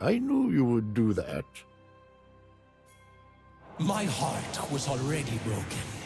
I knew you would do that. My heart was already broken.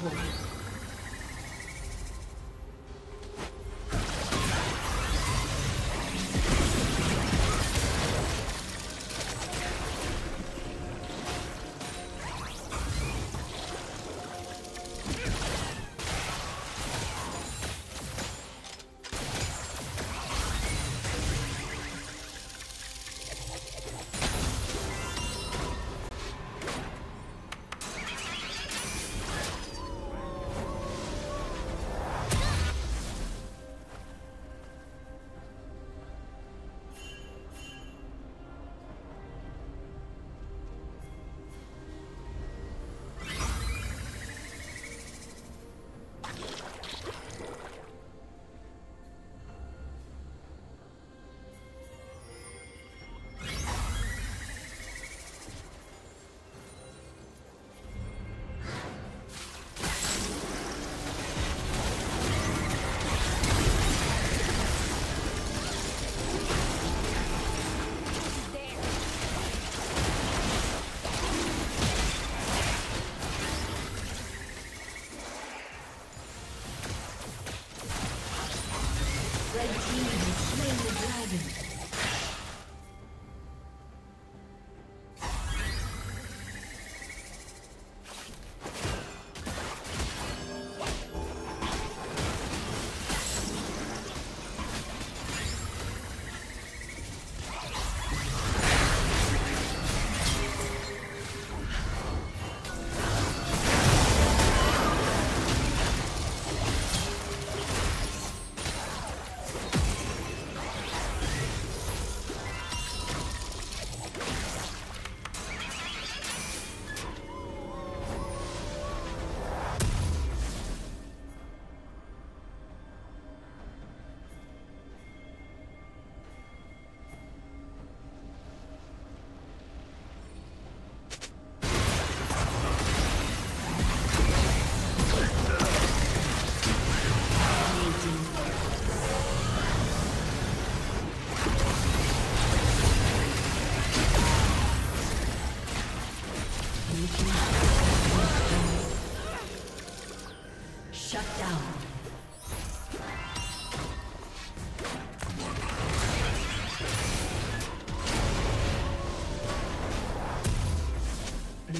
unstoppable. you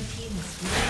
A